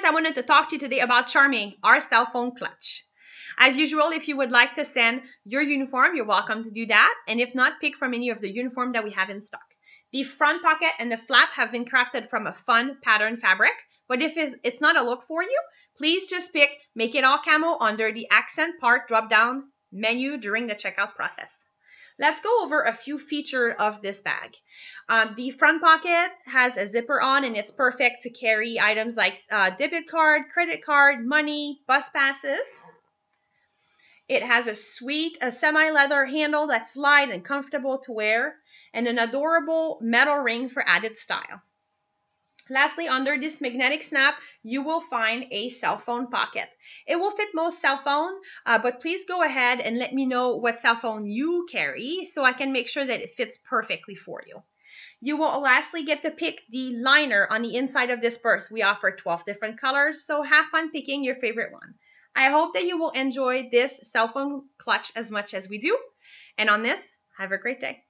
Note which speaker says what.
Speaker 1: guys, I wanted to talk to you today about Charming, our cell phone clutch. As usual, if you would like to send your uniform, you're welcome to do that. And if not, pick from any of the uniform that we have in stock. The front pocket and the flap have been crafted from a fun pattern fabric. But if it's not a look for you, please just pick Make It All Camo under the Accent Part drop-down menu during the checkout process. Let's go over a few features of this bag. Um, the front pocket has a zipper on and it's perfect to carry items like uh, debit card, credit card, money, bus passes. It has a sweet, a semi-leather handle that's light and comfortable to wear and an adorable metal ring for added style. Lastly, under this magnetic snap, you will find a cell phone pocket. It will fit most cell phone, uh, but please go ahead and let me know what cell phone you carry so I can make sure that it fits perfectly for you. You will lastly get to pick the liner on the inside of this purse. We offer 12 different colors, so have fun picking your favorite one. I hope that you will enjoy this cell phone clutch as much as we do. And on this, have a great day.